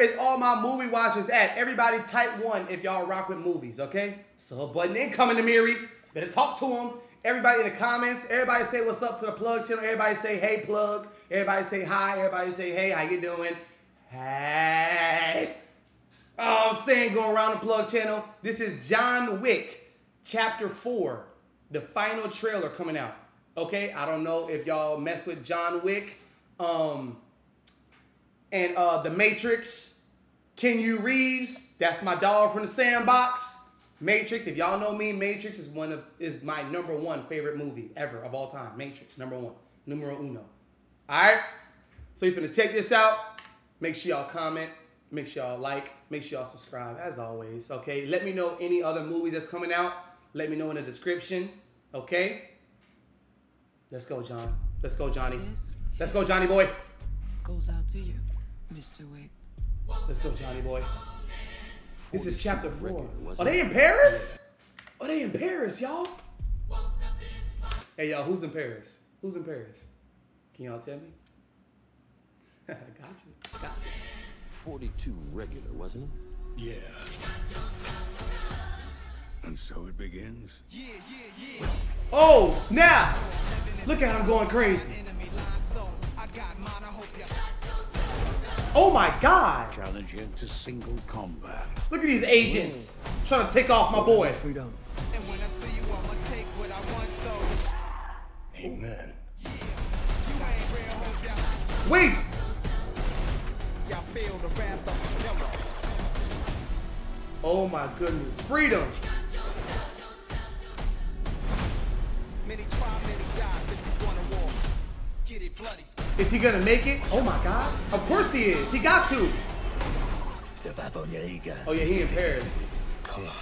Is all my movie watchers at? Everybody type one if y'all rock with movies, okay? Sub button in coming to Miri. Better talk to him. Everybody in the comments, everybody say what's up to the plug channel. Everybody say hey plug. Everybody say hi. Everybody say hey, how you doing? Hey. Oh, I'm saying going around the plug channel. This is John Wick, chapter four, the final trailer coming out. Okay, I don't know if y'all mess with John Wick, um, and uh, The Matrix. Keanu Reeves, that's my dog from the sandbox. Matrix, if y'all know me, Matrix is one of is my number one favorite movie ever of all time. Matrix, number one, numero uno. All right, so you're gonna check this out. Make sure y'all comment. Make sure y'all like. Make sure y'all subscribe. As always, okay. Let me know any other movies that's coming out. Let me know in the description. Okay. Let's go, John. Let's go, Johnny. Let's go, Johnny boy. Goes out to you, Mr. Wick. Let's go, Johnny boy. This is chapter four. Are they in Paris? Are they in Paris, y'all? Hey, y'all, who's in Paris? Who's in Paris? Can y'all tell me? got you. Got you. 42 regular, wasn't it? Yeah. And so it begins. Oh, snap! Look at him going crazy. Oh my god! Challenge him to single combat. Look at these agents trying to take off my boy. Freedom. Amen. Wait! Oh my goodness. Freedom! Many try, many die if you wanna war. Get it bloody. Is he gonna make it? Oh my god. Of course he is. He got to. Oh yeah, he in Paris. Come on.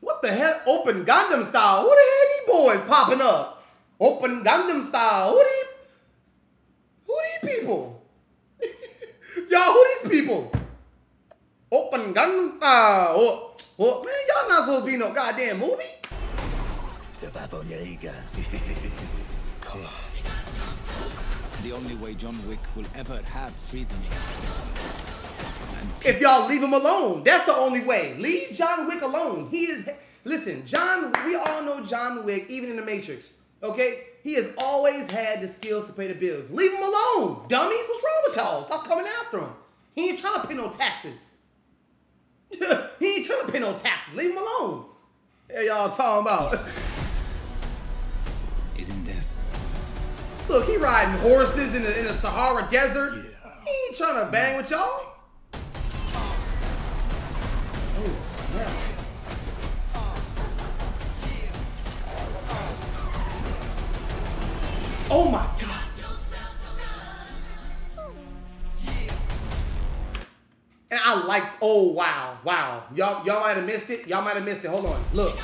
What the hell? Oppa Gangnam style. Who the hell these boys popping up? Oppa Gangnam style. Who these? Who these people? y'all, who these people? Oppa Gangnam style. Oh, oh, man, y'all not supposed to be no goddamn movie. The only way John Wick will ever have freedom. If y'all leave him alone, that's the only way. Leave John Wick alone. He is. Listen, John. We all know John Wick, even in the Matrix. Okay, he has always had the skills to pay the bills. Leave him alone, dummies. What's wrong with y'all? Stop coming after him. He ain't trying to pay no taxes. he ain't trying to pay no taxes. Leave him alone. Yeah, y'all talking about. Look, he riding horses in the, in the Sahara Desert. He ain't trying to bang with y'all. Oh, snap. Oh my god. And I like, oh wow, wow. Y'all y'all might have missed it. Y'all might have missed it. Hold on. Look.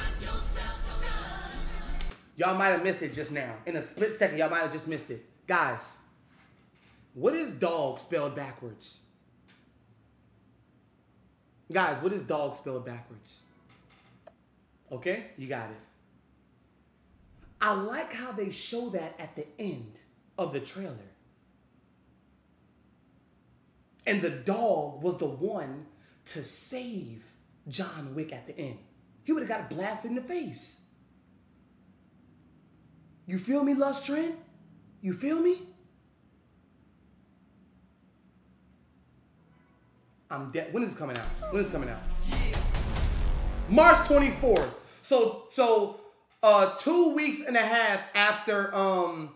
Y'all might have missed it just now. In a split second, y'all might have just missed it. Guys, what is dog spelled backwards? Guys, what is dog spelled backwards? Okay, you got it. I like how they show that at the end of the trailer. And the dog was the one to save John Wick at the end. He would have got blasted in the face. You feel me, Lust? You feel me? I'm dead. When is it coming out? When is it coming out? March 24th. So so uh two weeks and a half after um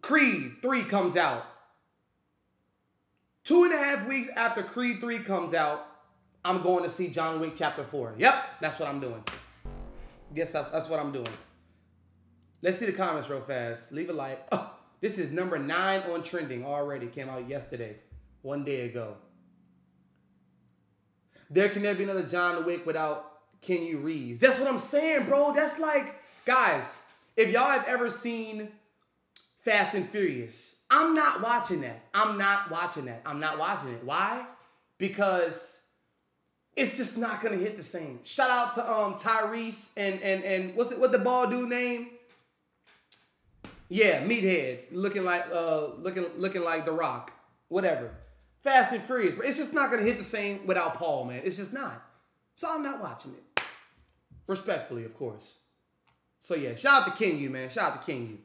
Creed 3 comes out. Two and a half weeks after Creed 3 comes out, I'm going to see John Wick Chapter 4. Yep, that's what I'm doing. Yes, that's, that's what I'm doing. Let's see the comments real fast. Leave a like. Oh, this is number nine on trending already. Came out yesterday, one day ago. There can never be another John Wick without Keanu Reeves. That's what I'm saying, bro. That's like, guys, if y'all have ever seen Fast and Furious, I'm not watching that. I'm not watching that. I'm not watching it. Why? Because it's just not gonna hit the same. Shout out to um Tyrese and and and what's it what the ball dude name? Yeah, Meathead, looking like uh looking looking like The Rock. whatever. Fast and Furious, but it's just not gonna hit the same without Paul, man. It's just not. So I'm not watching it. Respectfully, of course. So yeah, shout out to Keanu, man. Shout out to Keanu.